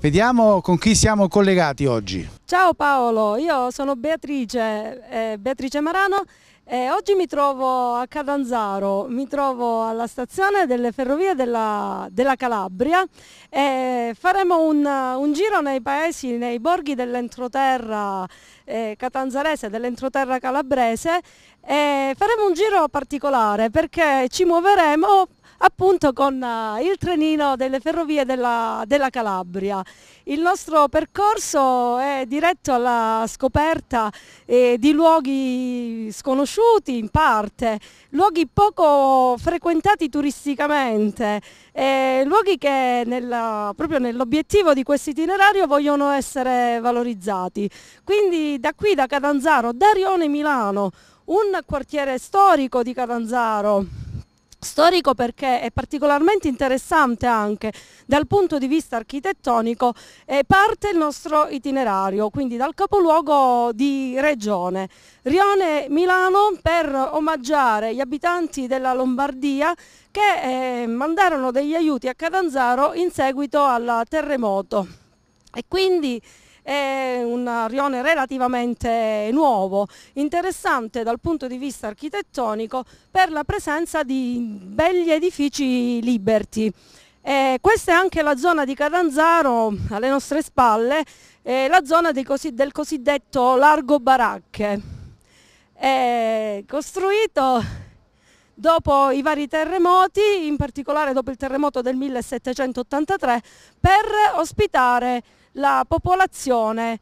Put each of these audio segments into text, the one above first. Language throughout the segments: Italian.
Vediamo con chi siamo collegati oggi. Ciao Paolo, io sono Beatrice, eh, Beatrice Marano e oggi mi trovo a Catanzaro, mi trovo alla stazione delle ferrovie della, della Calabria e faremo un, un, giro nei paesi, nei borghi dell'entroterra eh, catanzarese, dell'entroterra calabrese e faremo un giro particolare perché ci muoveremo appunto con uh, il trenino delle ferrovie della, della, Calabria. Il nostro percorso è diretto alla scoperta eh, di luoghi sconosciuti in parte, luoghi poco frequentati turisticamente, eh, luoghi che nella, proprio nell'obiettivo di questo itinerario vogliono essere valorizzati. Quindi da qui, da Catanzaro, da Rione Milano, un quartiere storico di Catanzaro, Storico perché è particolarmente interessante anche dal punto di vista architettonico e parte il nostro itinerario, quindi dal capoluogo di regione, Rione Milano per omaggiare gli abitanti della Lombardia che eh, mandarono degli aiuti a Catanzaro in seguito al terremoto. E quindi è un rione relativamente nuovo, interessante dal punto di vista architettonico per la presenza di begli edifici liberty. Eh, questa è anche la zona di Catanzaro, alle nostre spalle, eh, la zona cosi del cosiddetto Largo Baracche. È costruito dopo i vari terremoti, in particolare dopo il terremoto del 1783, per ospitare la popolazione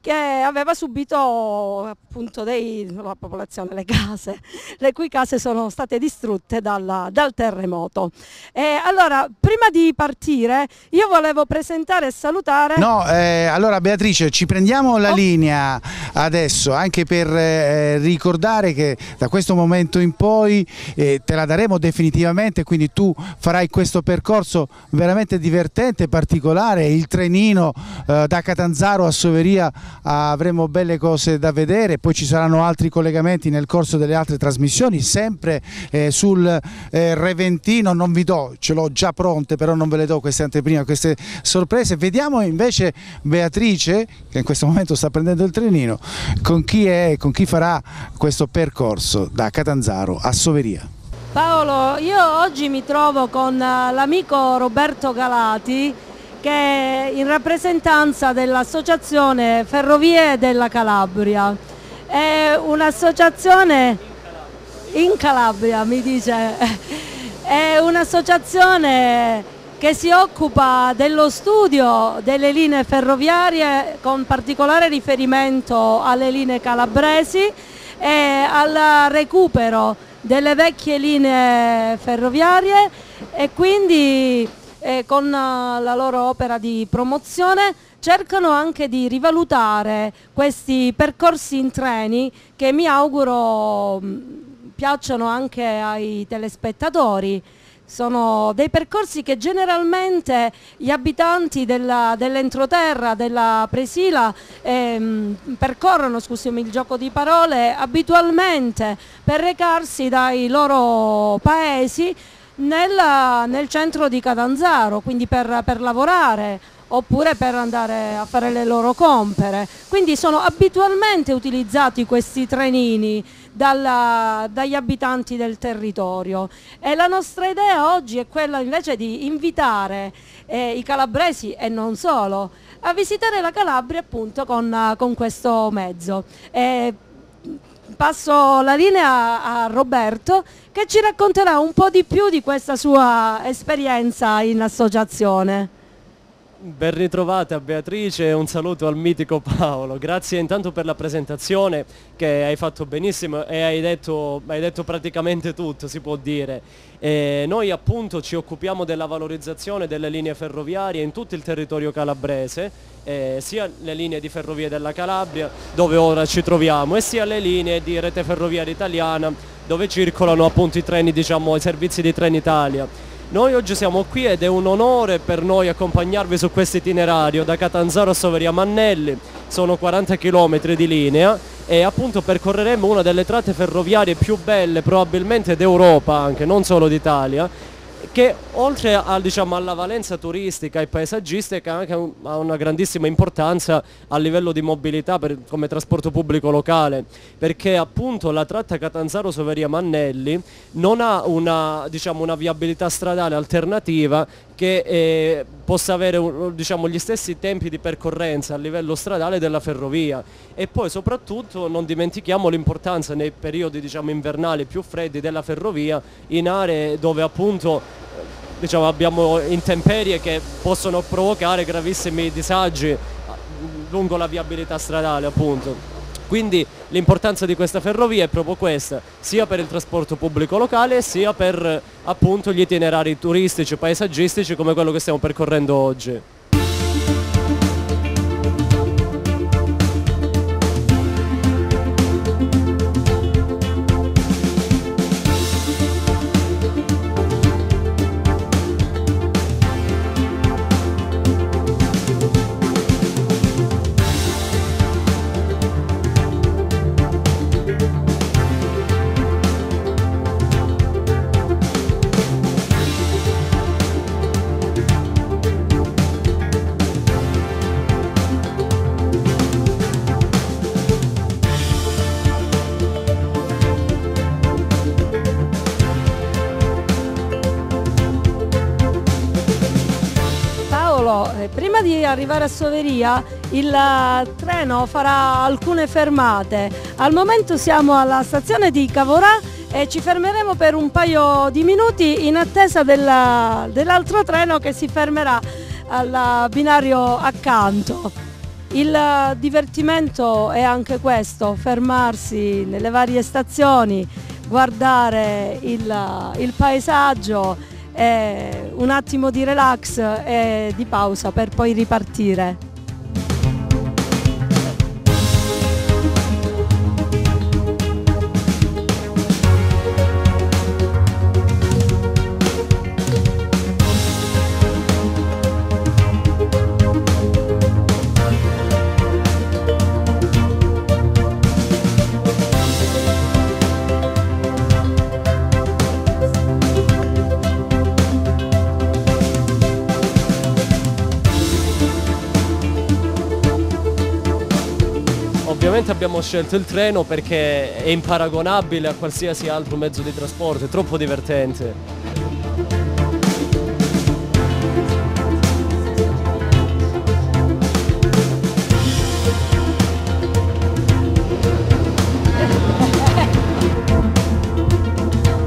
che aveva subito appunto dei, la popolazione, le case, le cui case sono state distrutte dalla, dal terremoto. E allora, prima di partire, io volevo presentare e salutare... No, eh, allora Beatrice, ci prendiamo la oh. linea adesso, anche per eh, ricordare che da questo momento in poi eh, te la daremo definitivamente, quindi tu farai questo percorso veramente divertente, particolare, il trenino eh, da Catanzaro a Soveria avremo belle cose da vedere, poi ci saranno altri collegamenti nel corso delle altre trasmissioni, sempre eh, sul eh, Reventino, non vi do, ce l'ho già pronte, però non ve le do queste anteprime, queste sorprese. Vediamo invece Beatrice, che in questo momento sta prendendo il trenino, con chi, è, con chi farà questo percorso da Catanzaro a Soveria. Paolo, io oggi mi trovo con eh, l'amico Roberto Galati che è in rappresentanza dell'Associazione Ferrovie della Calabria. È un'associazione in Calabria, mi dice, è un'associazione che si occupa dello studio delle linee ferroviarie con particolare riferimento alle linee calabresi e al recupero delle vecchie linee ferroviarie e quindi eh, con la loro opera di promozione cercano anche di rivalutare questi percorsi in treni che mi auguro mm, piacciono anche ai telespettatori. Sono dei percorsi che generalmente gli abitanti dell'entroterra, della Presila, ehm, percorrono, scusami il gioco di parole, abitualmente per recarsi dai loro paesi nel, nel centro di Catanzaro, quindi per, per lavorare oppure per andare a fare le loro compere. Quindi sono abitualmente utilizzati questi trenini dalla, dagli abitanti del territorio e la nostra idea oggi è quella invece di invitare eh, i calabresi e non solo a visitare la Calabria appunto con, con questo mezzo. E passo la linea a Roberto che ci racconterà un po' di più di questa sua esperienza in associazione. Ben ritrovate a Beatrice e un saluto al mitico Paolo. Grazie intanto per la presentazione che hai fatto benissimo e hai detto, hai detto praticamente tutto, si può dire. E noi appunto ci occupiamo della valorizzazione delle linee ferroviarie in tutto il territorio calabrese, eh, sia le linee di ferrovie della Calabria, dove ora ci troviamo, e sia le linee di rete ferroviaria italiana, dove circolano appunto i treni, diciamo, i servizi di Trenitalia. Noi oggi siamo qui ed è un onore per noi accompagnarvi su questo itinerario da Catanzaro a Soveria Mannelli, sono 40 km di linea e appunto percorreremo una delle tratte ferroviarie più belle probabilmente d'Europa anche, non solo d'Italia, che oltre a, diciamo, alla valenza turistica e paesaggistica anche ha una grandissima importanza a livello di mobilità per, come trasporto pubblico locale perché appunto la tratta Catanzaro-Soveria Mannelli non ha una, diciamo, una viabilità stradale alternativa che eh, possa avere diciamo, gli stessi tempi di percorrenza a livello stradale della ferrovia e poi soprattutto non dimentichiamo l'importanza nei periodi diciamo, invernali più freddi della ferrovia in aree dove appunto diciamo, abbiamo intemperie che possono provocare gravissimi disagi lungo la viabilità stradale appunto. Quindi l'importanza di questa ferrovia è proprio questa, sia per il trasporto pubblico locale sia per appunto gli itinerari turistici paesaggistici come quello che stiamo percorrendo oggi. Arrivare a Soveria il eh, treno farà alcune fermate. Al momento siamo alla stazione di Cavorà e ci fermeremo per un paio di minuti in attesa dell'altro treno che si fermerà al binario accanto. Il divertimento è anche questo, fermarsi nelle varie stazioni, guardare il, il paesaggio eh, un attimo di relax e di pausa per poi ripartire. Ovviamente abbiamo scelto il treno perché è imparagonabile a qualsiasi altro mezzo di trasporto, è troppo divertente.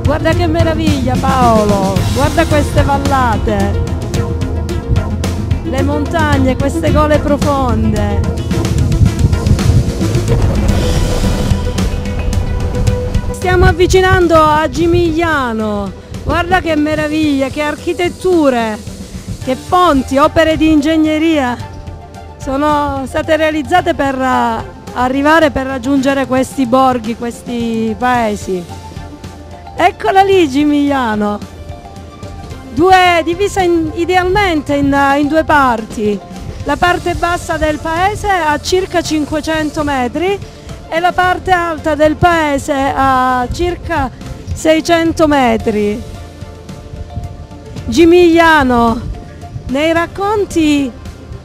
Guarda che meraviglia Paolo, guarda queste vallate, le montagne, queste gole profonde. Stiamo avvicinando a Gimigliano. Guarda che meraviglia, che architetture, che ponti, opere di ingegneria sono state realizzate per eh, arrivare per raggiungere questi borghi, questi paesi. Eccola lì Gimigliano, due, divisa in, idealmente in, in due parti. La parte bassa del paese a circa 500 metri e la parte alta del paese a circa 600 metri. Gimigliano, nei racconti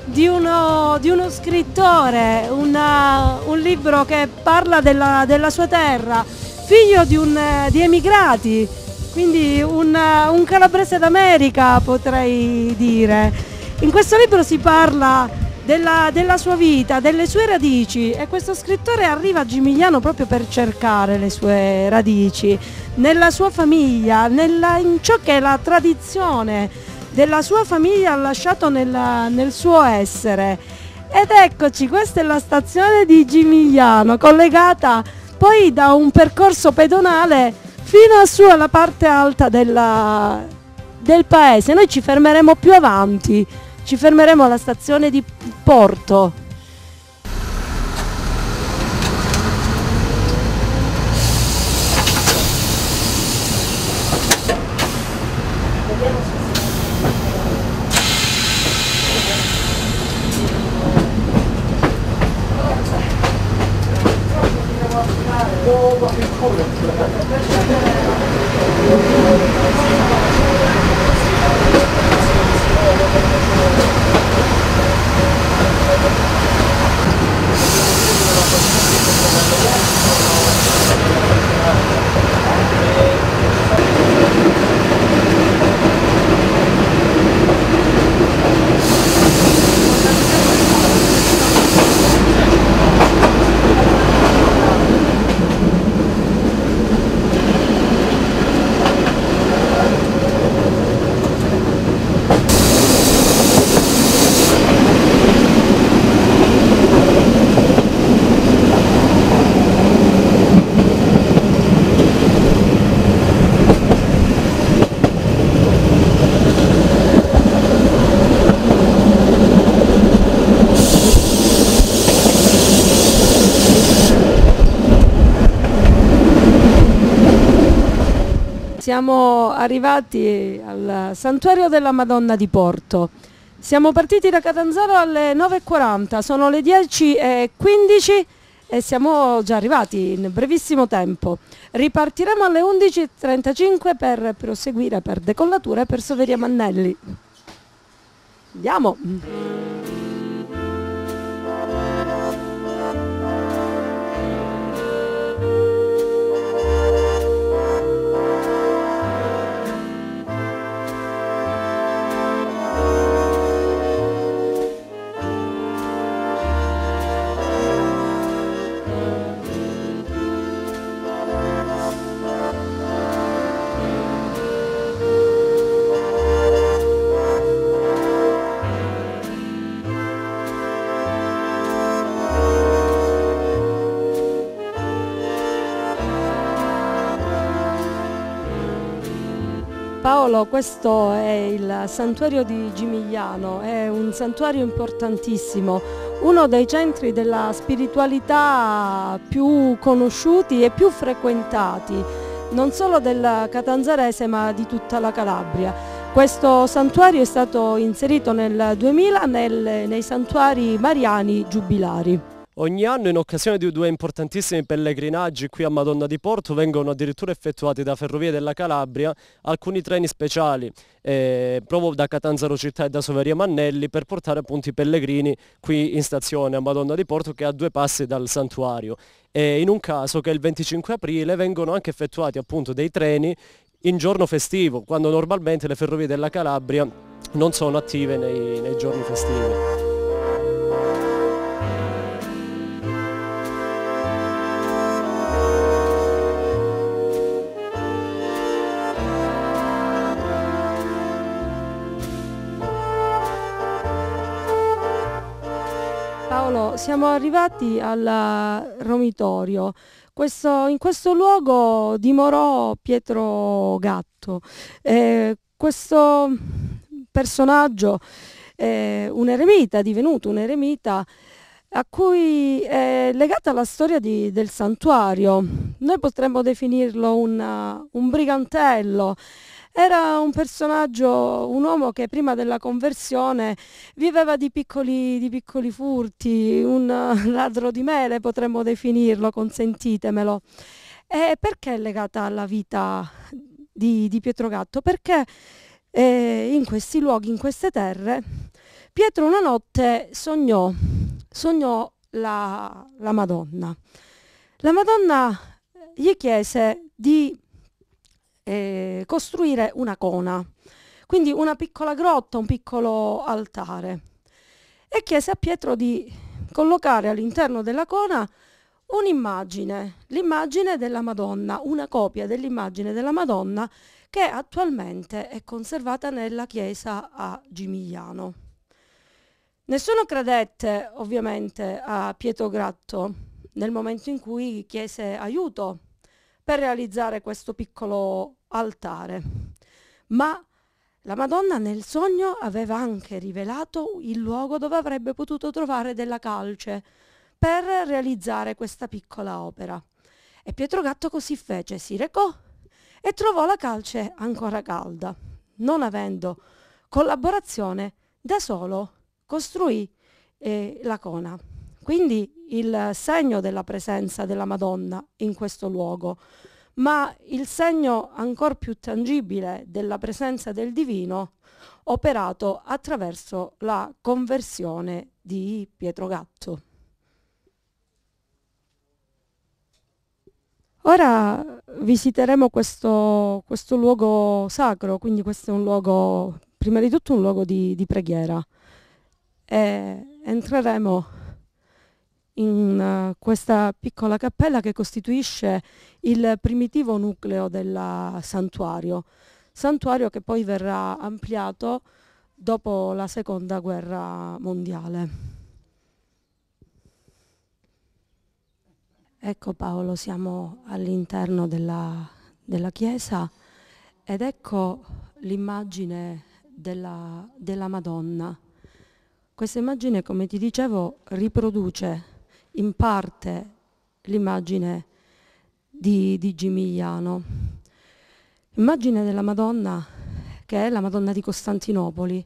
di uno, di uno scrittore, una, un libro che parla della, della sua terra, figlio di, un, di emigrati, quindi un, un calabrese d'America potrei dire. In questo libro si parla della, della, sua vita, delle sue radici e questo scrittore arriva a Gimigliano proprio per cercare le sue radici, nella sua famiglia, nella, in ciò che la tradizione della sua famiglia ha lasciato nella, nel suo essere. Ed eccoci, questa è la stazione di Gimigliano, collegata poi da un percorso pedonale fino a su alla parte alta della, del paese. Noi ci fermeremo più avanti ci fermeremo alla stazione di Porto. Siamo arrivati al santuario della Madonna di Porto. Siamo partiti da Catanzaro alle 9.40, sono le 10.15 e siamo già arrivati in brevissimo tempo. Ripartiremo alle 11.35 per proseguire per decollatura e per Soveria Mannelli. Andiamo! Paolo, questo è il santuario di Gimigliano, è un santuario importantissimo, uno dei centri della spiritualità più conosciuti e più frequentati, non solo del Catanzarese ma di tutta la Calabria. Questo santuario è stato inserito nel 2000 nel, nei santuari mariani giubilari. Ogni anno in occasione di due importantissimi pellegrinaggi qui a Madonna di Porto vengono addirittura effettuati da Ferrovie della Calabria alcuni treni speciali eh, proprio da Catanzaro città e da Soveria Mannelli per portare appunto i pellegrini qui in stazione a Madonna di Porto che è a due passi dal santuario. E in un caso che il 25 aprile vengono anche effettuati appunto dei treni in giorno festivo, quando normalmente le ferrovie della Calabria non sono attive nei, nei giorni festivi. Siamo arrivati al Romitorio. Questo, in questo luogo dimorò Pietro Gatto. Eh, questo personaggio, eh, un eremita, divenuto un eremita, a cui è legata la storia di, del santuario. Noi potremmo definirlo un, un brigantello era un personaggio, un uomo che prima della conversione viveva di piccoli, di piccoli furti, un ladro di mele potremmo definirlo, consentitemelo. E perché è legata alla vita di, di Pietro Gatto? Perché eh, in questi luoghi, in queste terre, Pietro una notte sognò, sognò la, la Madonna. La Madonna gli chiese di eh, costruire una cona, quindi una piccola grotta, un piccolo altare. E chiese a Pietro di collocare all'interno della cona un'immagine, l'immagine della Madonna, una copia dell'immagine della Madonna che attualmente è conservata nella chiesa a Gimigliano. Nessuno credette ovviamente a Pietro Gratto nel momento in cui chiese aiuto per realizzare questo piccolo altare. Ma la Madonna nel sogno aveva anche rivelato il luogo dove avrebbe potuto trovare della calce per realizzare questa piccola opera. E Pietro Gatto così fece, si recò e trovò la calce ancora calda. Non avendo collaborazione, da solo costruì eh, la cona. Quindi il segno della presenza della Madonna in questo luogo ma il segno ancora più tangibile della presenza del divino operato attraverso la conversione di Pietro Gatto. Ora visiteremo questo, questo, luogo sacro, quindi questo è un luogo, prima di tutto un luogo di, di preghiera. E entreremo in uh, questa piccola cappella che costituisce il primitivo nucleo del santuario, santuario che poi verrà ampliato dopo la seconda guerra mondiale. Ecco Paolo, siamo all'interno della, della chiesa ed ecco l'immagine della, della Madonna. Questa immagine, come ti dicevo, riproduce in parte l'immagine di, di Gimigliano. immagine della Madonna, che è la Madonna di Costantinopoli,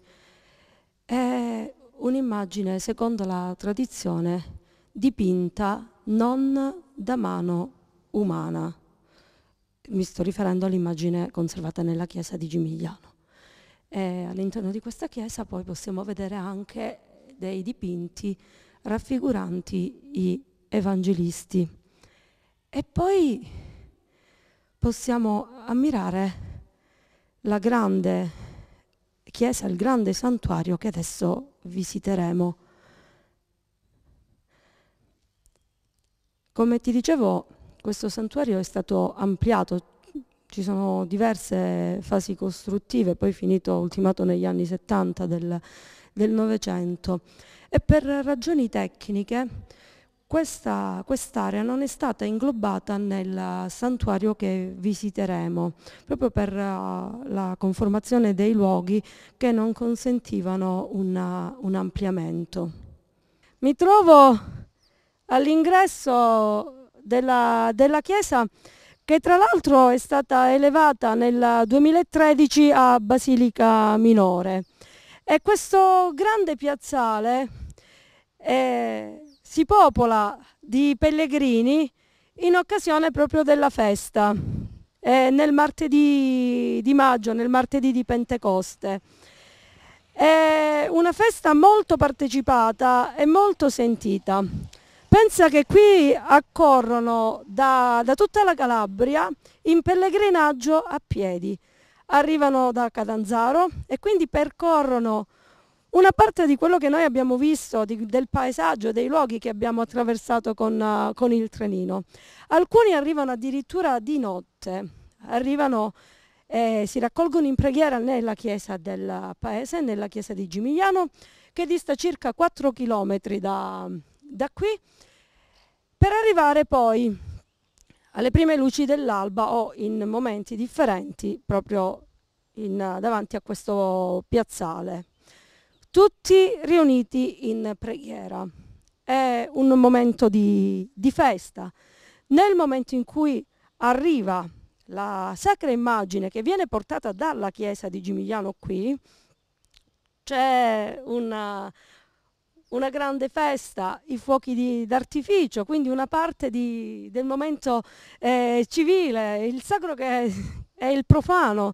è un'immagine, secondo la tradizione, dipinta non da mano umana. Mi sto riferendo all'immagine conservata nella chiesa di Gimigliano. All'interno di questa chiesa poi possiamo vedere anche dei dipinti raffiguranti i evangelisti. E poi possiamo ammirare la grande chiesa, il grande santuario che adesso visiteremo. Come ti dicevo, questo santuario è stato ampliato, ci sono diverse fasi costruttive, poi finito, ultimato negli anni 70 del Novecento e per ragioni tecniche questa, quest'area non è stata inglobata nel santuario che visiteremo, proprio per uh, la conformazione dei luoghi che non consentivano una, un ampliamento. Mi trovo all'ingresso della, della chiesa che tra l'altro è stata elevata nel 2013 a Basilica Minore. E questo grande piazzale è si popola di pellegrini in occasione proprio della festa, eh, nel martedì di maggio, nel martedì di Pentecoste. È una festa molto partecipata e molto sentita. Pensa che qui accorrono da, da tutta la Calabria in pellegrinaggio a piedi. Arrivano da Catanzaro e quindi percorrono una parte di quello che noi abbiamo visto, di, del paesaggio, dei luoghi che abbiamo attraversato con, uh, con il trenino. Alcuni arrivano addirittura di notte, arrivano eh, si raccolgono in preghiera nella chiesa del paese, nella chiesa di Gimigliano, che dista circa 4 km da, da qui, per arrivare poi alle prime luci dell'alba o in momenti differenti proprio in, davanti a questo piazzale tutti riuniti in preghiera. È un momento di, di festa. Nel momento in cui arriva la sacra immagine che viene portata dalla chiesa di Gimigliano qui, c'è una, una grande festa, i fuochi d'artificio, quindi una parte di, del momento eh, civile, il sacro che è, il profano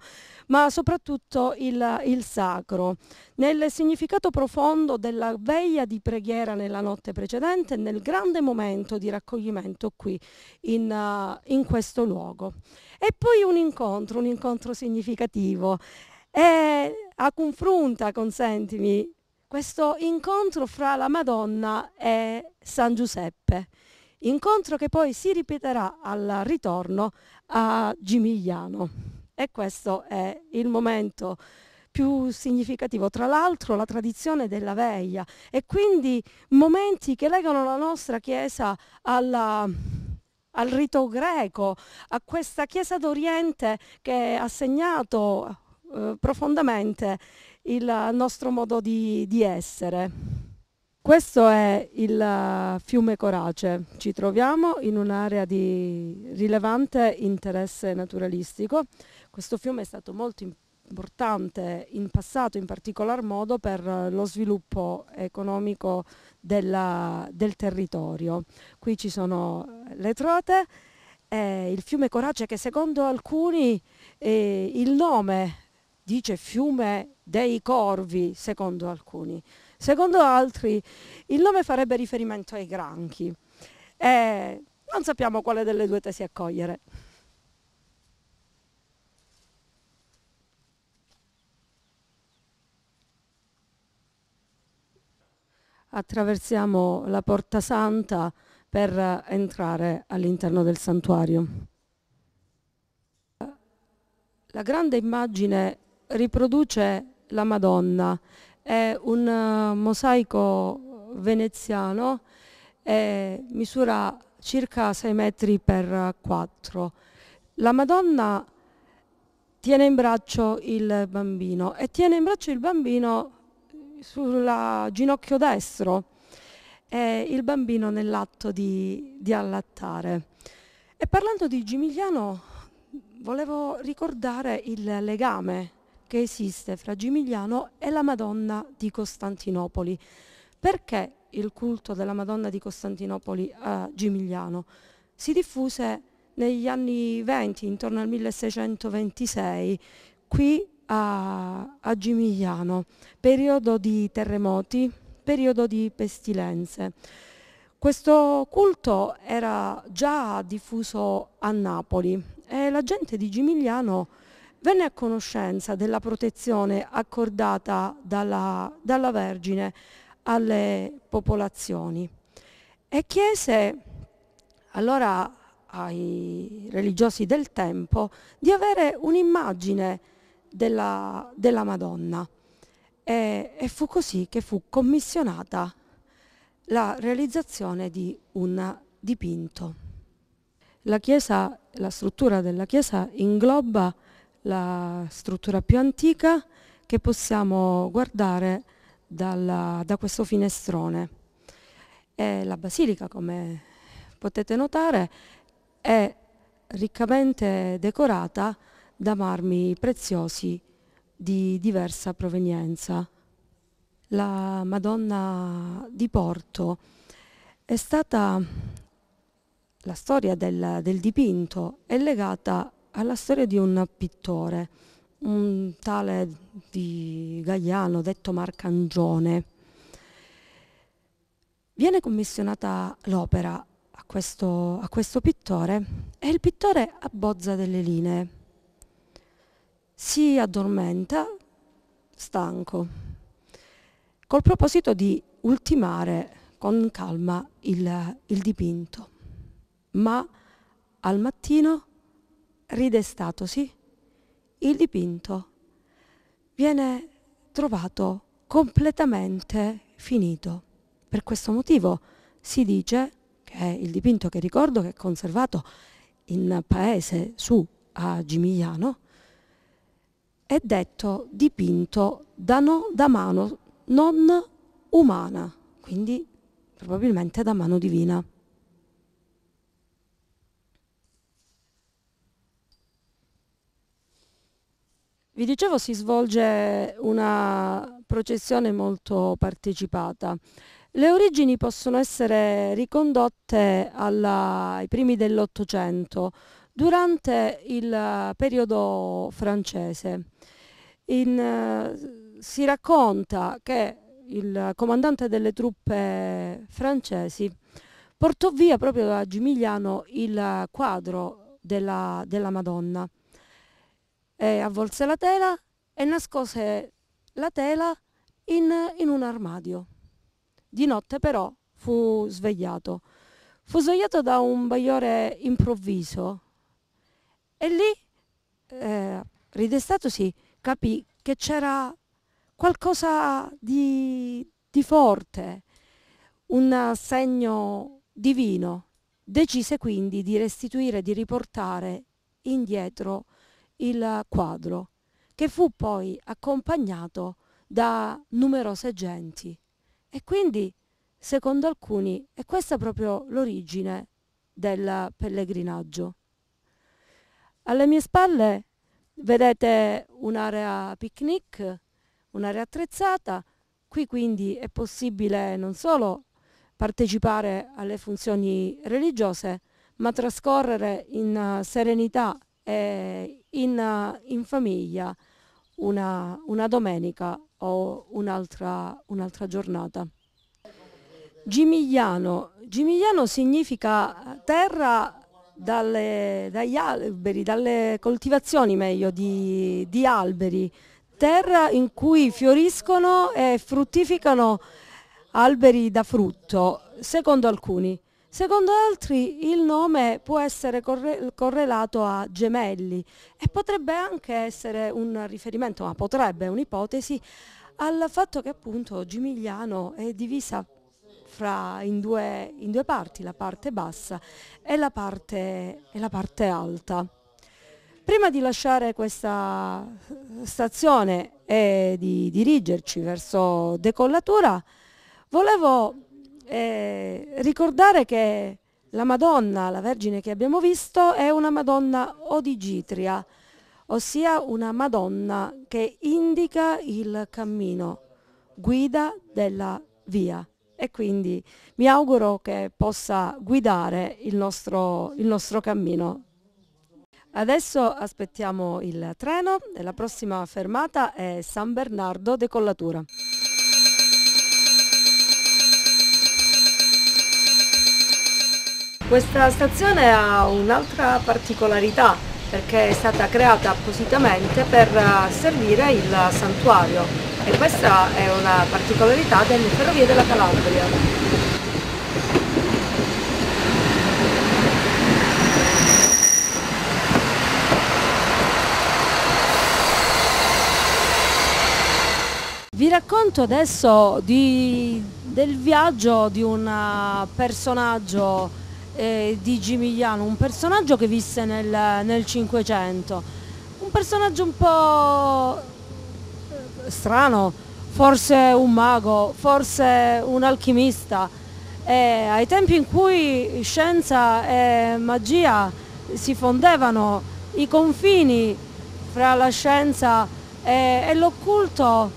ma soprattutto il, il sacro, nel significato profondo della veglia di preghiera nella notte precedente nel grande momento di raccoglimento qui in, uh, in questo luogo. E poi un incontro, un incontro significativo. E a confronta, consentimi, questo incontro fra la Madonna e San Giuseppe, incontro che poi si ripeterà al ritorno a Gimigliano e questo è il momento più significativo. Tra l'altro la tradizione della veglia e quindi momenti che legano la nostra Chiesa alla, al rito greco, a questa Chiesa d'Oriente che ha segnato eh, profondamente il nostro modo di, di essere. Questo è il uh, fiume Corace, ci troviamo in un'area di rilevante interesse naturalistico questo fiume è stato molto importante in passato, in particolar modo per lo sviluppo economico della, del territorio. Qui ci sono le trote, eh, il fiume Corace che secondo alcuni eh, il nome dice fiume dei corvi, secondo alcuni. Secondo altri il nome farebbe riferimento ai granchi. Eh, non sappiamo quale delle due tesi accogliere. attraversiamo la Porta Santa per entrare all'interno del santuario. La grande immagine riproduce la Madonna, è un uh, mosaico veneziano, e misura circa 6 metri per 4. La Madonna tiene in braccio il bambino e tiene in braccio il bambino sul ginocchio destro e il bambino nell'atto di, di allattare. E parlando di Gimigliano volevo ricordare il legame che esiste fra Gimigliano e la Madonna di Costantinopoli. Perché il culto della Madonna di Costantinopoli a Gimigliano? Si diffuse negli anni 20, intorno al 1626, qui a, a Gimigliano, periodo di terremoti, periodo di pestilenze. Questo culto era già diffuso a Napoli e la gente di Gimigliano venne a conoscenza della protezione accordata dalla, dalla Vergine alle popolazioni e chiese allora ai religiosi del tempo di avere un'immagine della, della Madonna e, e fu così che fu commissionata la realizzazione di un dipinto. La, chiesa, la struttura della chiesa ingloba la struttura più antica che possiamo guardare dalla, da questo finestrone. E la basilica, come potete notare, è riccamente decorata da marmi preziosi di diversa provenienza. La Madonna di Porto è stata la storia del, del dipinto è legata alla storia di un pittore, un tale di Gaiano, detto Marcangione. Viene commissionata l'opera a questo, a questo pittore e il pittore abbozza delle linee. Si addormenta, stanco, col proposito di ultimare con calma il, il dipinto. Ma al mattino ridestatosi, il dipinto viene trovato completamente finito. Per questo motivo si dice che il dipinto che ricordo che è conservato in paese su a Gimigliano è detto dipinto da, no, da mano non umana, quindi probabilmente da mano divina. Vi dicevo si svolge una processione molto partecipata. Le origini possono essere ricondotte alla, ai primi dell'Ottocento, durante il periodo francese. In, si racconta che il comandante delle truppe francesi portò via proprio da Gimigliano il quadro della, della Madonna e avvolse la tela e nascose la tela in, in un armadio. Di notte però fu svegliato. Fu svegliato da un bagliore improvviso e lì, eh, ridestatosi, capì che c'era qualcosa di, di forte, un segno divino. Decise quindi di restituire, di riportare indietro il quadro, che fu poi accompagnato da numerose genti. E quindi, secondo alcuni, è questa proprio l'origine del pellegrinaggio. Alle mie spalle vedete un'area picnic, un'area attrezzata. Qui quindi è possibile non solo partecipare alle funzioni religiose, ma trascorrere in serenità e in, in famiglia una, una, domenica o un'altra, un'altra giornata. Gimigliano. Gimigliano significa terra dalle, dagli alberi, dalle coltivazioni meglio di, di alberi, terra in cui fioriscono e fruttificano alberi da frutto, secondo alcuni. Secondo altri il nome può essere corre correlato a gemelli e potrebbe anche essere un riferimento, ma potrebbe, un'ipotesi, al fatto che appunto Gimigliano è divisa fra, in, due, in, due, parti, la parte bassa e la parte, e la parte alta. Prima di lasciare questa stazione e di dirigerci verso decollatura, volevo eh, ricordare che La Madonna, la Vergine che abbiamo visto, è una Madonna odigitria, ossia una Madonna che indica il cammino, guida della via e quindi mi auguro che possa guidare il nostro, il nostro cammino. Adesso aspettiamo il treno e la prossima fermata è San Bernardo Decollatura. Questa stazione ha un'altra particolarità perché è stata creata appositamente per eh, servire il santuario e questa è una particolarità delle ferrovie della Calabria. Vi racconto adesso di, del viaggio di un eh, personaggio eh, di Gimigliano, un personaggio che visse nel, 500, un personaggio un po' eh, strano, forse un mago, forse un alchimista. E ai tempi in cui scienza e magia si fondevano, i confini fra la scienza e, e l'occulto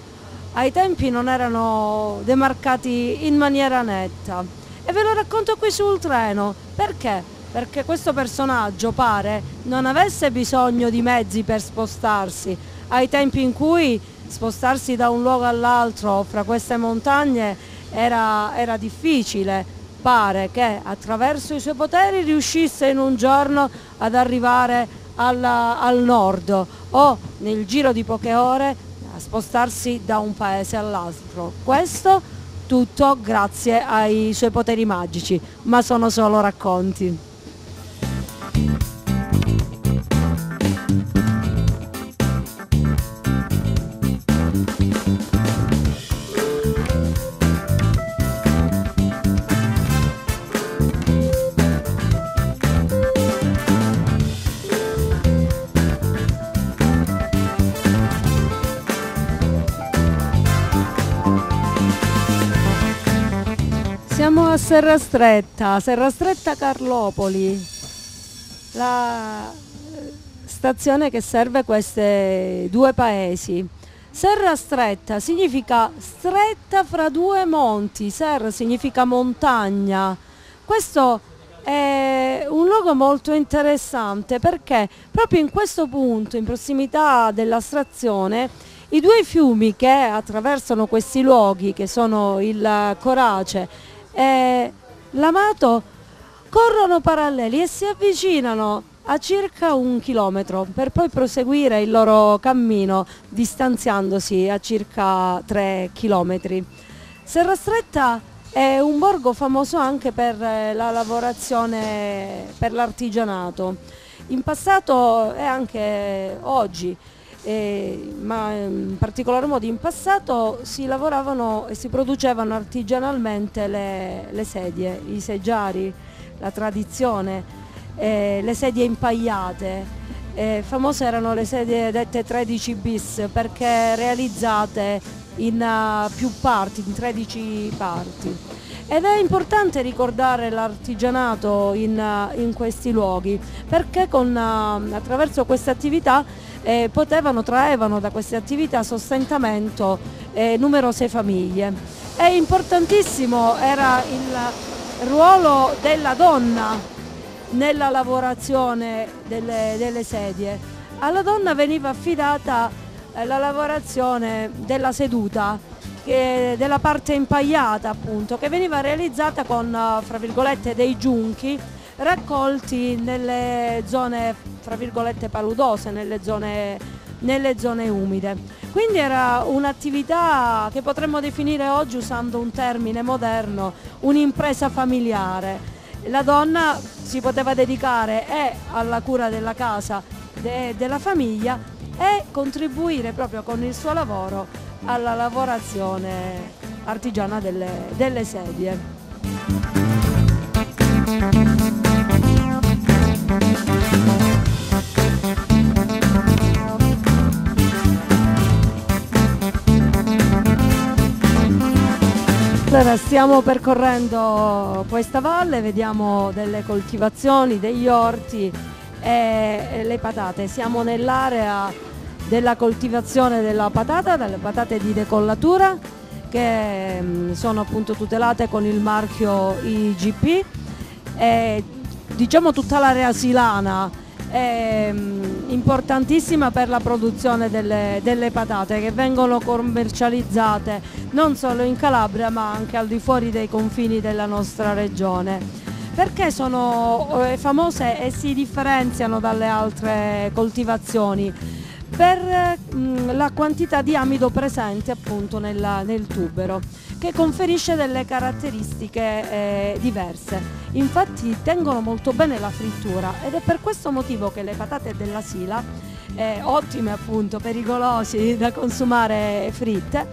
ai tempi non erano demarcati in maniera netta e ve lo racconto qui sul treno. Perché? Perché questo personaggio pare non avesse bisogno di mezzi per spostarsi ai tempi in cui spostarsi da un luogo all'altro fra queste montagne era, era difficile. Pare che attraverso i suoi poteri riuscisse in un giorno ad arrivare alla, al nord o nel giro di poche ore a spostarsi da un paese all'altro. Questo tutto grazie ai suoi poteri magici, ma sono solo racconti. Serra Stretta, Serra Stretta Carlopoli, la eh, stazione che serve questi due paesi. Serra Stretta significa stretta fra due monti, Serra significa montagna. Questo è un luogo molto interessante perché proprio in questo punto, in prossimità della stazione, i due fiumi che attraversano questi luoghi, che sono il Corace e l'Amato corrono paralleli e si avvicinano a circa un chilometro per poi proseguire il loro cammino distanziandosi a circa tre chilometri. Serra Stretta è un borgo famoso anche per la lavorazione, per l'artigianato. In passato e anche oggi eh, ma in particolar modo in passato si lavoravano e si producevano artigianalmente le, le sedie, i seggiari, la tradizione, eh, le sedie impagliate. Eh, famose erano le sedie dette 13 bis perché realizzate in uh, più parti, in 13 parti. Ed è importante ricordare l'artigianato in, uh, in, questi luoghi perché con, uh, attraverso queste attività eh, potevano, traevano da queste attività sostentamento eh, numerose famiglie. E importantissimo era il ruolo della donna nella lavorazione delle, delle sedie. Alla donna veniva affidata eh, la lavorazione della seduta, che, della parte impagliata appunto, che veniva realizzata con, fra virgolette, dei giunchi raccolti nelle zone fra virgolette paludose, nelle zone, nelle zone umide. Quindi era un'attività che potremmo definire oggi usando un termine moderno, un'impresa familiare. La donna si poteva dedicare e alla cura della casa e della famiglia e contribuire proprio con il suo lavoro alla lavorazione artigiana delle, delle sedie. Allora stiamo percorrendo questa valle, vediamo delle coltivazioni, degli orti e le patate. Siamo nell'area della coltivazione della patata, delle patate di decollatura che mm, sono appunto tutelate con il marchio IGP. E, diciamo tutta l'area silana è mm, importantissima per la produzione delle, delle, patate che vengono commercializzate non solo in Calabria ma anche al di fuori dei confini della nostra regione. Perché sono eh, famose e si differenziano dalle altre coltivazioni? Per mh, mm, la quantità di amido presente appunto nella, nel tubero che conferisce delle caratteristiche eh, diverse. Infatti tengono molto bene la frittura ed è per questo motivo che le patate della Sila, eh, ottime appunto, pericolosi da consumare fritte,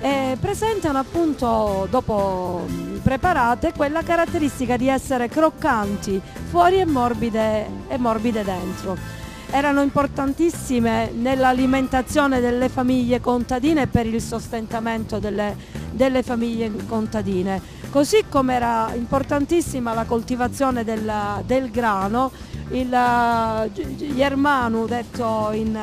eh, presentano appunto dopo preparate quella caratteristica di essere croccanti fuori e morbide, e morbide dentro erano importantissime nell'alimentazione delle famiglie contadine per il sostentamento delle, delle famiglie contadine. Così come era importantissima la coltivazione del, del grano, il Germanu detto in,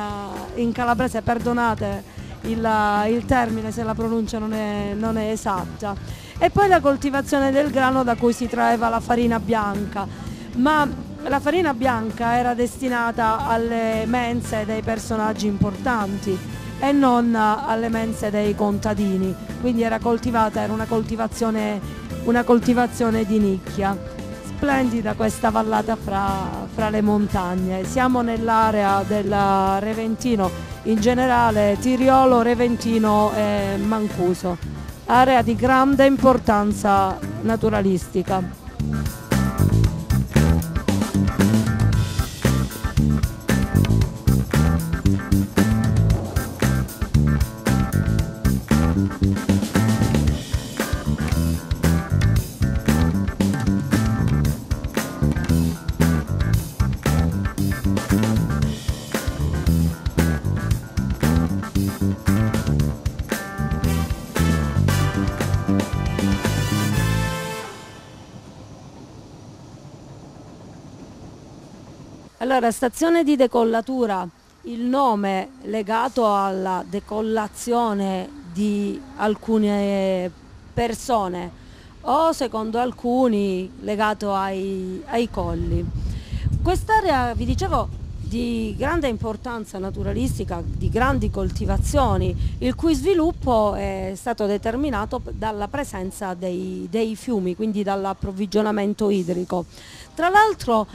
in calabrese, perdonate il, il, termine se la pronuncia non è, non è esatta, e poi la coltivazione del grano da cui si traeva la farina bianca. Ma la farina bianca era destinata alle mense dei personaggi importanti e non alle mense dei contadini, quindi era coltivata, era una coltivazione, una coltivazione di nicchia. Splendida questa vallata fra, fra le montagne, siamo nell'area del Reventino, in generale Tiriolo, Reventino e Mancuso, area di grande importanza naturalistica. Allora, stazione di decollatura, il nome legato alla decollazione di alcune persone o secondo alcuni legato ai, ai colli. Quest'area, vi dicevo, di grande importanza naturalistica, di grandi coltivazioni, il cui sviluppo è stato determinato dalla presenza dei, dei fiumi, quindi dall'approvvigionamento idrico. Tra l'altro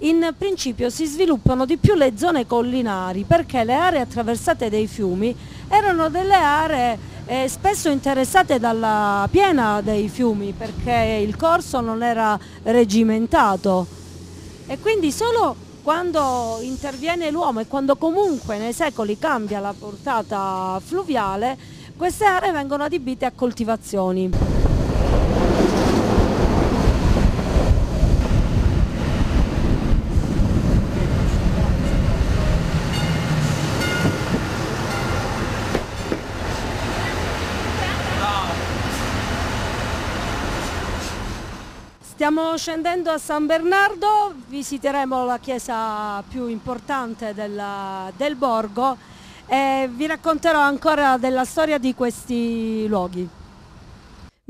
in principio si sviluppano di più le zone collinari perché le aree attraversate dai fiumi erano delle aree eh, spesso interessate dalla piena dei fiumi perché il corso non era regimentato e quindi solo quando interviene l'uomo e quando comunque nei secoli cambia la portata fluviale queste aree vengono adibite a coltivazioni. Stiamo scendendo a San Bernardo, visiteremo la chiesa più importante del, del borgo e vi racconterò ancora della storia di questi luoghi.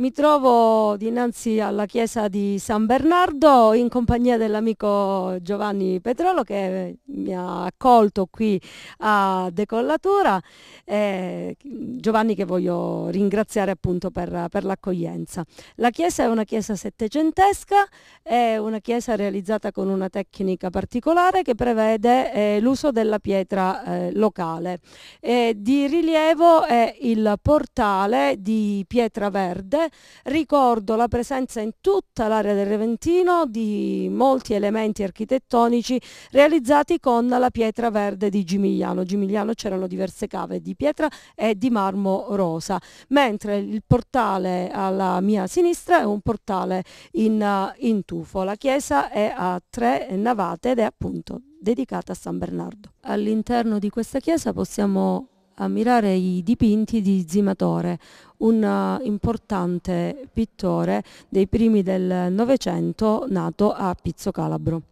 Mi trovo dinanzi alla chiesa di San Bernardo in compagnia dell'amico Giovanni Petrolo che mi ha accolto qui a Decollatura. Eh, Giovanni che voglio ringraziare appunto per, per, l'accoglienza. La chiesa è una chiesa settecentesca, è una chiesa realizzata con una tecnica particolare che prevede eh, l'uso della pietra eh, locale. di rilievo è il portale di pietra verde ricordo la presenza in tutta l'area del Reventino di molti elementi architettonici realizzati con la pietra verde di Gimigliano. Gimigliano c'erano diverse cave di pietra e di marmo rosa, mentre il portale alla mia sinistra è un portale in, in tufo. La chiesa è a tre navate ed è appunto dedicata a San Bernardo. All'interno di questa chiesa possiamo ammirare i dipinti di Zimatore, un uh, importante pittore dei primi del Novecento nato a Pizzo Calabro.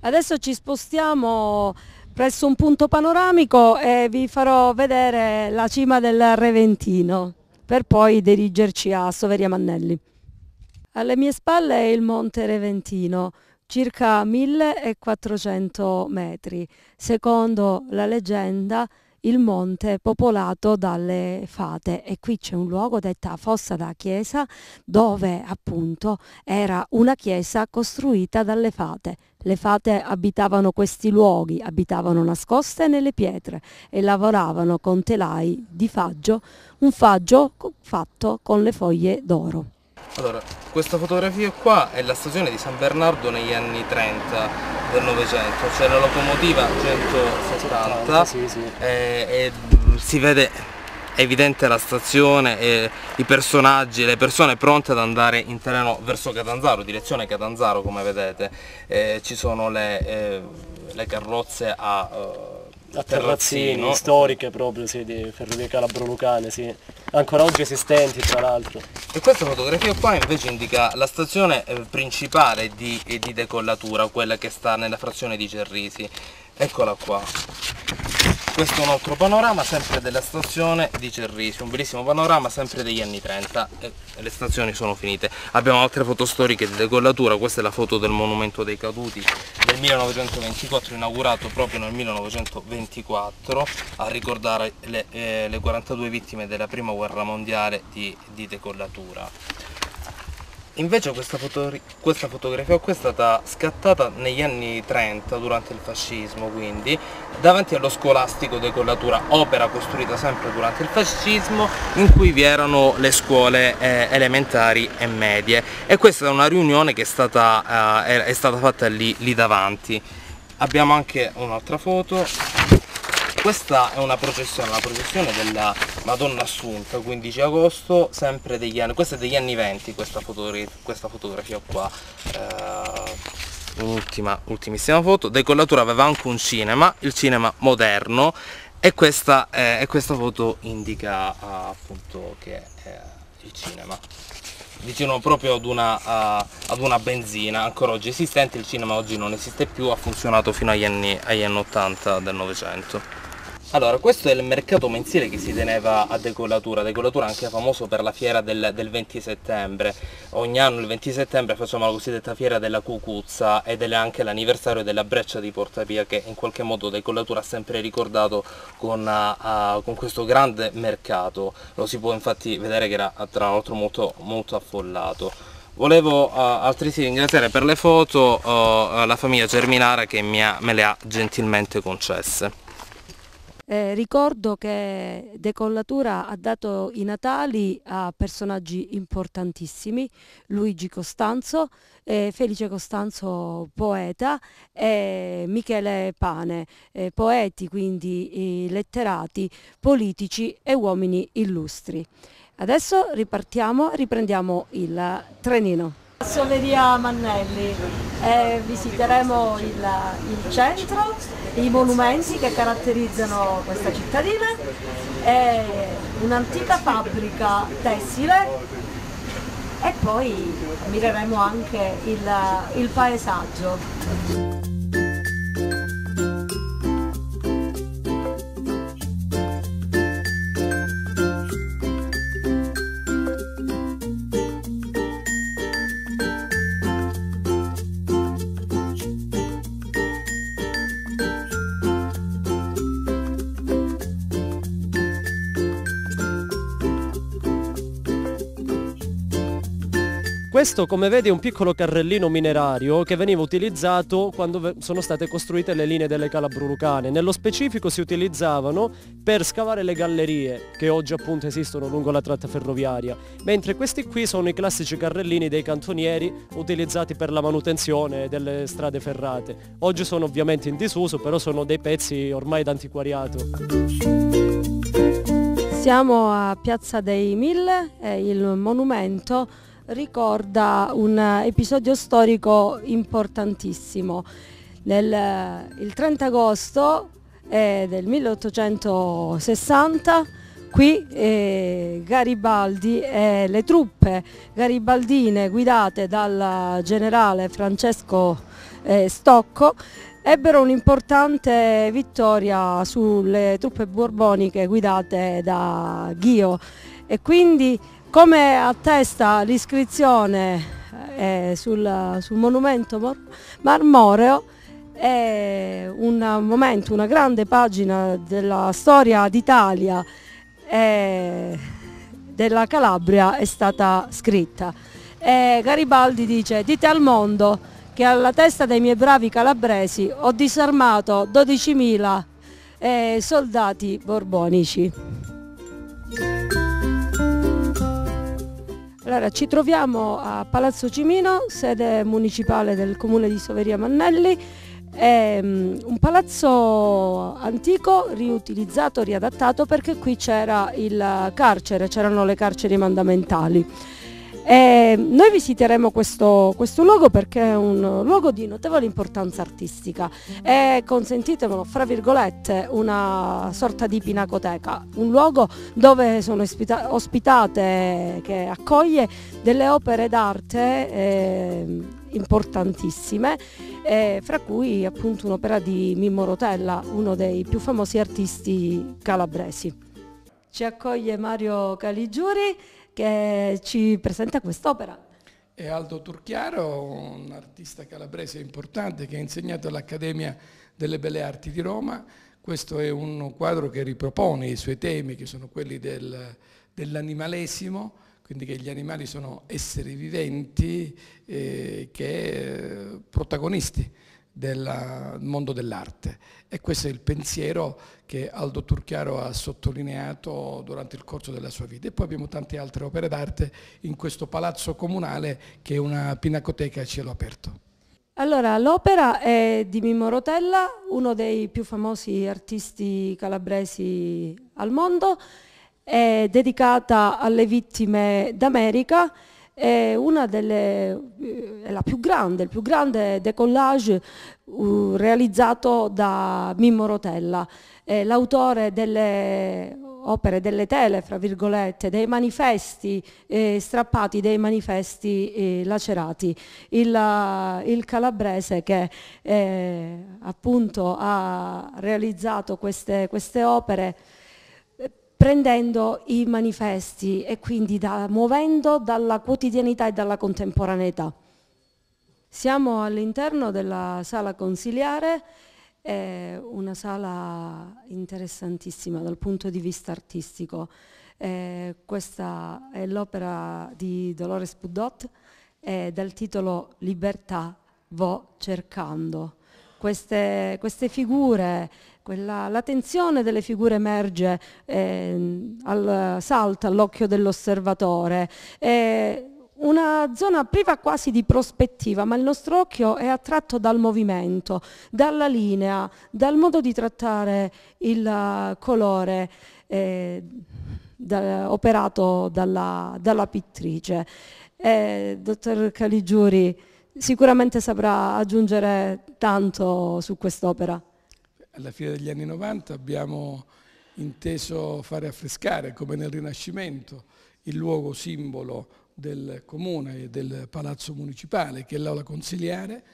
Adesso ci spostiamo presso un punto panoramico e vi farò vedere la cima del Reventino per poi dirigerci a Soveria Mannelli. Alle mie spalle è il Monte Reventino, circa 1400 metri. Secondo la leggenda il monte popolato dalle fate e qui c'è un luogo detta Fossa da Chiesa dove appunto era una chiesa costruita dalle fate. Le fate abitavano questi luoghi, abitavano nascoste nelle pietre e lavoravano con telai di faggio, un faggio fatto con le foglie d'oro. Allora, questa fotografia qua è la stazione di San Bernardo negli anni 30 del Novecento, c'è la locomotiva 170 sì, sì. E, e, si vede evidente la stazione e i personaggi, le persone pronte ad andare in terreno verso Catanzaro, direzione Catanzaro come vedete, e ci sono le, eh, le carrozze a... Uh, a terrazzini, storiche proprio sì, di ferrovie calabro-lucane, sì. ancora oggi esistenti tra l'altro. E questa fotografia qua invece indica la stazione eh, principale di, di decollatura, quella che sta nella frazione di Cerrisi. Eccola qua. Questo è un altro panorama sempre della stazione di Cerrisi, un bellissimo panorama sempre degli anni 30 e le stazioni sono finite. Abbiamo altre foto storiche di decollatura, questa è la foto del monumento dei caduti del 1924 inaugurato proprio nel 1924 a ricordare le, eh, le 42 vittime della prima guerra mondiale di, di decollatura. Invece questa, foto, questa fotografia qui è stata scattata negli anni 30 durante il fascismo quindi davanti allo scolastico decollatura, opera costruita sempre durante il fascismo in cui vi erano le scuole eh, elementari e medie e questa è una riunione che è stata, eh, è stata fatta lì, lì davanti. Abbiamo anche un'altra foto questa è una processione, la processione della Madonna Assunta, 15 agosto, sempre degli anni, questa è degli anni 20 questa, fotogra questa fotografia qua, eh, un'ultima, ultimissima foto, decollatura aveva anche un cinema, il cinema moderno e questa, eh, e questa foto indica uh, appunto che è il cinema vicino proprio ad una, uh, ad una, benzina ancora oggi esistente, il cinema oggi non esiste più, ha funzionato fino agli anni, agli anni 80 del Novecento. Allora, questo è il mercato mensile che si teneva a Decollatura è anche famoso per la fiera del, del 20 settembre, ogni anno il 20 settembre facciamo la cosiddetta fiera della cucuzza ed è anche l'anniversario della breccia di Portapia che in qualche modo Decollatura ha sempre ricordato con, uh, con, questo grande mercato, lo si può infatti vedere che era tra l'altro molto, molto affollato. Volevo uh, altresì ringraziare per le foto uh, la famiglia Germinara che ha, me le ha gentilmente concesse. Eh, ricordo che Decollatura ha dato i Natali a personaggi importantissimi, Luigi Costanzo, eh, Felice Costanzo poeta e Michele Pane, eh, poeti quindi letterati, politici e uomini illustri. Adesso ripartiamo, riprendiamo il trenino. Soveria Mannelli, eh, visiteremo il, il, centro, i monumenti che caratterizzano questa cittadina, un'antica fabbrica tessile. E poi ammireremo anche il, il paesaggio. Questo come vedi è un piccolo carrellino minerario che veniva utilizzato quando sono state costruite le linee delle Calabrulucane. Nello specifico si utilizzavano per scavare le gallerie che oggi appunto esistono lungo la tratta ferroviaria, mentre questi qui sono i classici carrellini dei cantonieri utilizzati per la manutenzione delle strade ferrate. Oggi sono ovviamente in disuso, però sono dei pezzi ormai d'antiquariato. Siamo a Piazza dei Mille, è il monumento ricorda un episodio storico importantissimo. Nel, il 30 agosto è del 1860 qui eh, Garibaldi e le truppe garibaldine guidate dal generale Francesco eh, Stocco ebbero un'importante vittoria sulle truppe borboniche guidate da Ghio e quindi come attesta l'iscrizione eh, sul, sul, monumento marmoreo è un momento, una grande pagina della storia d'Italia e della Calabria è stata scritta. E Garibaldi dice dite al mondo che alla testa dei miei bravi calabresi ho disarmato 12.000 eh, soldati borbonici. Allora, ci troviamo a Palazzo Cimino, sede municipale del comune di Soveria Mannelli, è um, un palazzo antico riutilizzato, riadattato perché qui c'era il carcere, c'erano le carceri mandamentali. E noi visiteremo questo, questo, luogo perché è un luogo di notevole importanza artistica e consentitemelo, fra virgolette, una sorta di pinacoteca, un luogo dove sono ospitate, che accoglie delle opere d'arte eh, importantissime, eh, fra cui appunto un'opera di Mimmo Rotella, uno dei più famosi artisti calabresi. Ci accoglie Mario Caligiuri che ci presenta quest'opera. È Aldo Turchiaro, un artista calabrese importante che ha insegnato all'Accademia delle Belle Arti di Roma. Questo è un quadro che ripropone i suoi temi, che sono quelli del, dell'animalesimo, quindi che gli animali sono esseri viventi, eh, che protagonisti del mondo dell'arte. E questo è il pensiero che Aldo Turchiaro ha sottolineato durante il corso della sua vita. E poi abbiamo tante altre opere d'arte in questo palazzo comunale che è una pinacoteca a cielo aperto. Allora, l'opera è di Mimmo Rotella, uno dei più famosi artisti calabresi al mondo, è dedicata alle vittime d'America è delle, è più grande, il più grande decollage uh, realizzato da Mimmo Rotella, l'autore delle opere, delle tele, fra virgolette, dei manifesti eh, strappati, dei manifesti eh, lacerati. Il, il, calabrese che eh, appunto ha realizzato queste, queste opere prendendo i manifesti e quindi da, muovendo dalla quotidianità e dalla contemporaneità. Siamo all'interno della sala consiliare, è una sala interessantissima dal punto di vista artistico. Eh, questa è l'opera di Dolores Pudot eh, dal titolo Libertà vo cercando. Queste, queste figure quella, la tensione delle figure emerge, eh, al, salta all'occhio dell'osservatore. Eh, una zona priva quasi di prospettiva, ma il nostro occhio è attratto dal movimento, dalla linea, dal modo di trattare il colore eh, da, operato dalla, dalla pittrice. Eh, dottor Caligiuri sicuramente saprà aggiungere tanto su quest'opera alla fine degli anni 90 abbiamo inteso fare affrescare, come nel Rinascimento, il luogo simbolo del comune e del palazzo municipale, che è l'aula consiliare.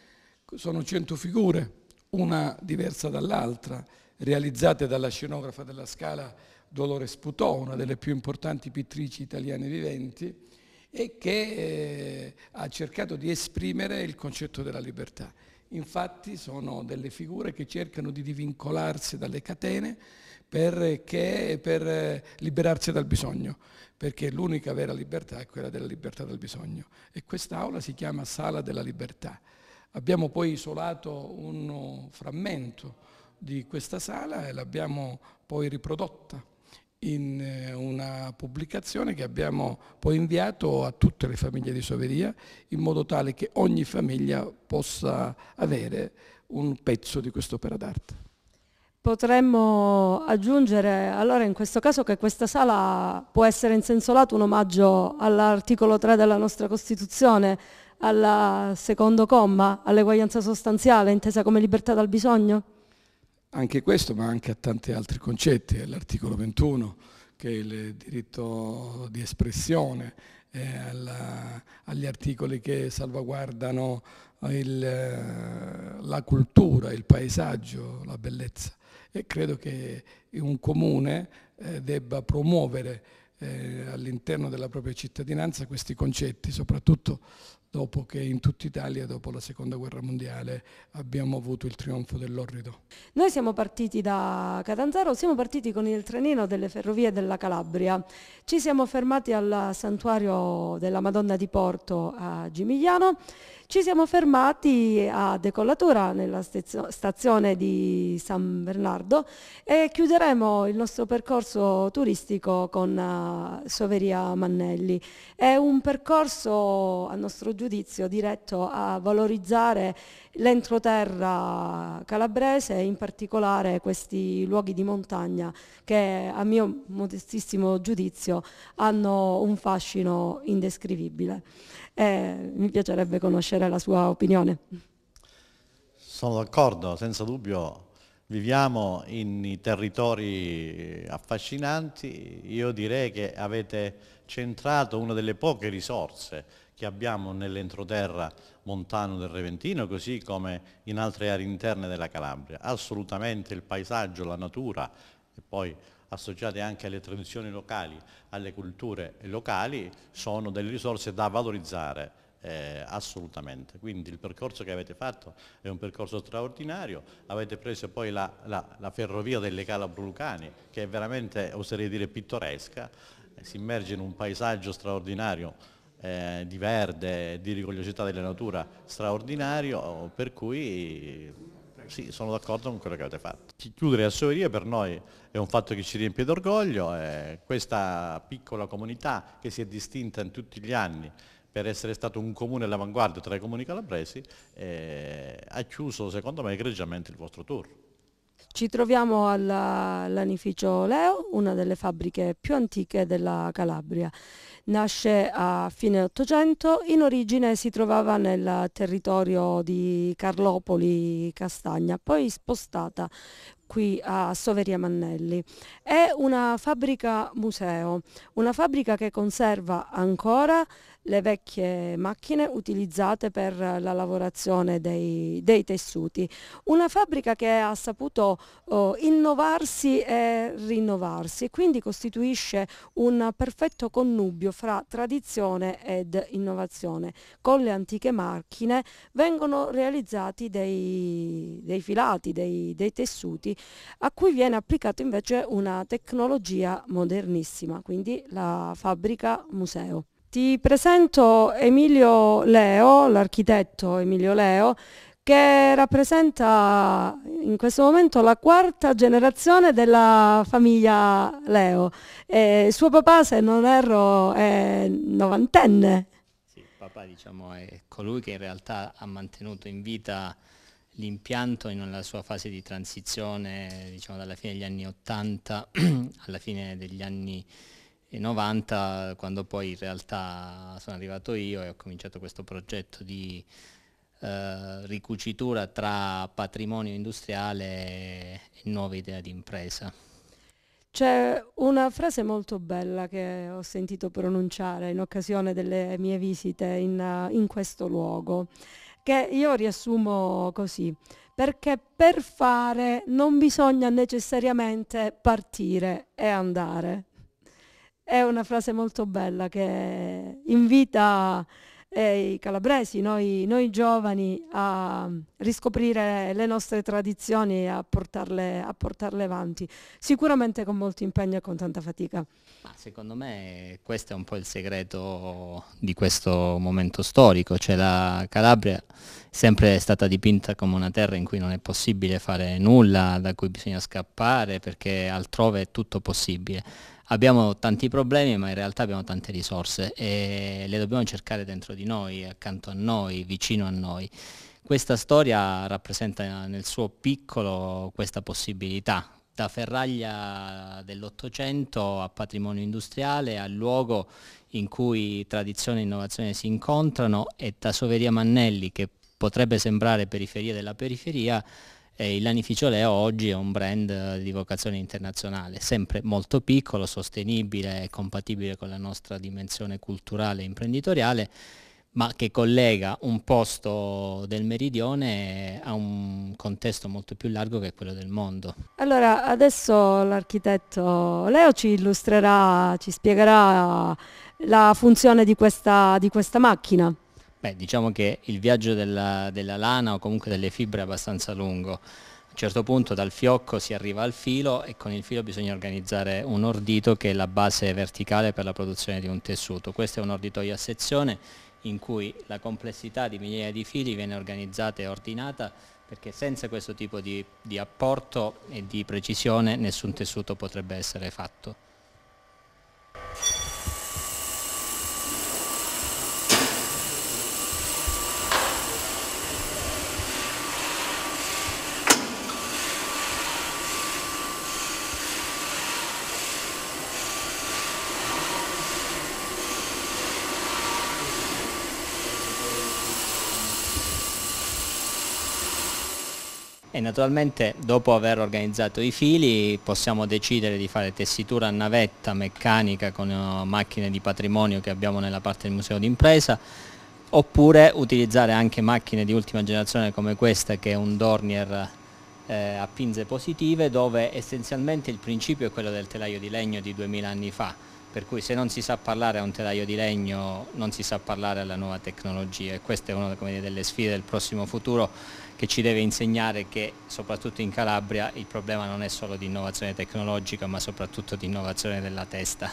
Sono cento figure, una diversa dall'altra, realizzate dalla scenografa della Scala Dolores Putò, una delle più importanti pittrici italiane viventi, e che eh, ha cercato di esprimere il concetto della libertà. Infatti sono delle figure che cercano di divincolarsi dalle catene perché, per liberarsi dal bisogno, perché l'unica vera libertà è quella della libertà dal bisogno. E quest'aula si chiama Sala della Libertà. Abbiamo poi isolato un frammento di questa sala e l'abbiamo poi riprodotta in eh, una pubblicazione che abbiamo poi inviato a tutte le famiglie di Soveria in modo tale che ogni famiglia possa avere un pezzo di quest'opera d'arte. Potremmo aggiungere allora in questo caso che questa sala può essere in senso lato un omaggio all'articolo 3 della nostra Costituzione, al secondo comma, all'eguaglianza sostanziale intesa come libertà dal bisogno? Anche questo, ma anche a tanti altri concetti, l'articolo 21 che è il diritto di espressione, alla, agli articoli che salvaguardano il, la cultura, il paesaggio, la bellezza. E credo che un comune eh, debba promuovere eh, all'interno della propria cittadinanza questi concetti, soprattutto dopo che in tutta Italia, dopo la seconda guerra mondiale, abbiamo avuto il trionfo dell'orrido. Noi siamo partiti da Catanzaro, siamo partiti con il trenino delle ferrovie della Calabria, ci siamo fermati al santuario della Madonna di Porto a Gimigliano, ci siamo fermati a Decollatura nella stazione di San Bernardo e chiuderemo il nostro percorso turistico con uh, Soveria Mannelli. È un percorso a nostro giudizio diretto a valorizzare l'entroterra calabrese e in particolare questi luoghi di montagna che a mio modestissimo giudizio hanno un fascino indescrivibile e mi piacerebbe conoscere la sua opinione. Sono d'accordo, senza dubbio viviamo in territori affascinanti, io direi che avete centrato una delle poche risorse che abbiamo nell'entroterra montano del Reventino, così come in altre aree interne della Calabria. Assolutamente il paesaggio, la natura e poi associate anche alle tradizioni locali, alle culture locali, sono delle risorse da valorizzare eh, assolutamente. Quindi il percorso che avete fatto è un percorso straordinario, avete preso poi la, la, la ferrovia delle Calabro-Lucani, che è veramente, oserei dire, pittoresca, eh, si immerge in un paesaggio straordinario eh, di verde, di rigogliosità della natura straordinario, per cui sì, sono d'accordo con quello che avete fatto. Chiudere Assoveria per noi è un fatto che ci riempie d'orgoglio, questa piccola comunità che si è distinta in tutti gli anni per essere stato un comune all'avanguardia tra i comuni calabresi, eh, ha chiuso secondo me egregiamente il vostro tour. Ci troviamo all'anificio Leo, una delle fabbriche più antiche della Calabria. Nasce a fine Ottocento, in origine si trovava nel territorio di Carlopoli Castagna, poi spostata qui a Soveria Mannelli. È una fabbrica museo, una fabbrica che conserva ancora le vecchie macchine utilizzate per la lavorazione dei, dei tessuti. Una fabbrica che ha saputo oh, innovarsi e rinnovarsi e quindi costituisce un perfetto connubio fra tradizione ed innovazione. Con le antiche macchine vengono realizzati dei, dei filati, dei, dei tessuti a cui viene applicata invece una tecnologia modernissima, quindi la fabbrica museo. Ti presento Emilio Leo, l'architetto Emilio Leo, che rappresenta in questo momento la quarta generazione della famiglia Leo. E suo papà, se non erro, è novantenne. Sì, papà diciamo, è colui che in realtà ha mantenuto in vita l'impianto nella sua fase di transizione diciamo, dalla fine degli anni 80 alla fine degli anni 90 quando poi in realtà sono arrivato io e ho cominciato questo progetto di eh, ricucitura tra patrimonio industriale e nuova idea di impresa. C'è una frase molto bella che ho sentito pronunciare in occasione delle mie visite in, in questo luogo, che io riassumo così, perché per fare non bisogna necessariamente partire e andare, è una frase molto bella che invita eh, i calabresi, noi, noi, giovani, a riscoprire le nostre tradizioni e a portarle, a portarle avanti, sicuramente con molto impegno e con tanta fatica. Ma secondo me questo è un po' il segreto di questo momento storico, cioè la Calabria è sempre stata dipinta come una terra in cui non è possibile fare nulla, da cui bisogna scappare perché altrove è tutto possibile abbiamo tanti problemi ma in realtà abbiamo tante risorse e le dobbiamo cercare dentro di noi, accanto a noi, vicino a noi. Questa storia rappresenta nel suo piccolo questa possibilità, da ferraglia dell'Ottocento a patrimonio industriale, al luogo in cui tradizione e innovazione si incontrano e da Soveria Mannelli, che potrebbe sembrare periferia della periferia, E il Lanificio Leo oggi è un brand di vocazione internazionale, sempre molto piccolo, sostenibile e compatibile con la nostra dimensione culturale e imprenditoriale ma che collega un posto del meridione a un contesto molto più largo che quello del mondo. Allora, adesso l'architetto Leo ci illustrerà, ci spiegherà la funzione di questa, di questa macchina. Beh, diciamo che il viaggio della, della lana o comunque delle fibre è abbastanza lungo. A un certo punto dal fiocco si arriva al filo e con il filo bisogna organizzare un ordito che è la base verticale per la produzione di un tessuto. Questo è un orditoio a sezione in cui la complessità di migliaia di fili viene organizzata e ordinata perché senza questo tipo di, di apporto e di precisione nessun tessuto potrebbe essere fatto. Naturalmente dopo aver organizzato i fili possiamo decidere di fare tessitura a navetta meccanica con uh, macchine di patrimonio che abbiamo nella parte del museo d'impresa oppure utilizzare anche macchine di ultima generazione come questa che è un Dornier eh, a pinze positive dove essenzialmente il principio è quello del telaio di legno di 2000 anni fa. Per cui se non si sa parlare a un telaio di legno non si sa parlare alla nuova tecnologia. E questa è una dire, delle sfide del prossimo futuro che ci deve insegnare che soprattutto in Calabria il problema non è solo di innovazione tecnologica ma soprattutto di innovazione della testa.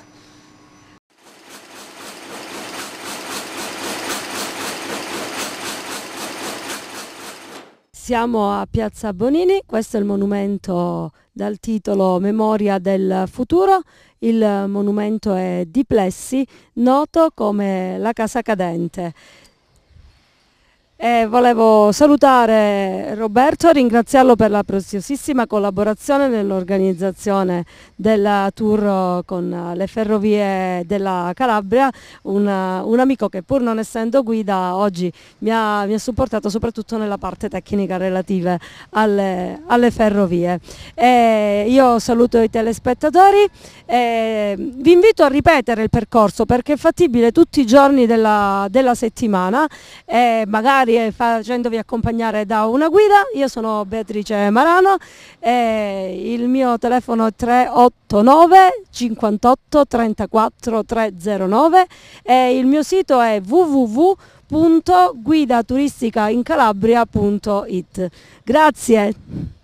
Siamo a Piazza Bonini, questo è il monumento dal titolo Memoria del futuro. Il monumento è di Plessi, noto come la casa cadente. E volevo salutare Roberto ringraziarlo per la preziosissima collaborazione nell'organizzazione del tour con le ferrovie della Calabria, un, un, amico che pur non essendo guida oggi mi ha, mi ha supportato soprattutto nella parte tecnica relativa alle, alle ferrovie. E io saluto i telespettatori e vi invito a ripetere il percorso perché è fattibile tutti i giorni della, della settimana e magari magari facendovi accompagnare da una guida. Io sono Beatrice Marano e il mio telefono è 389 58 34 309 e il mio sito è www.guidaturisticaincalabria.it. Grazie.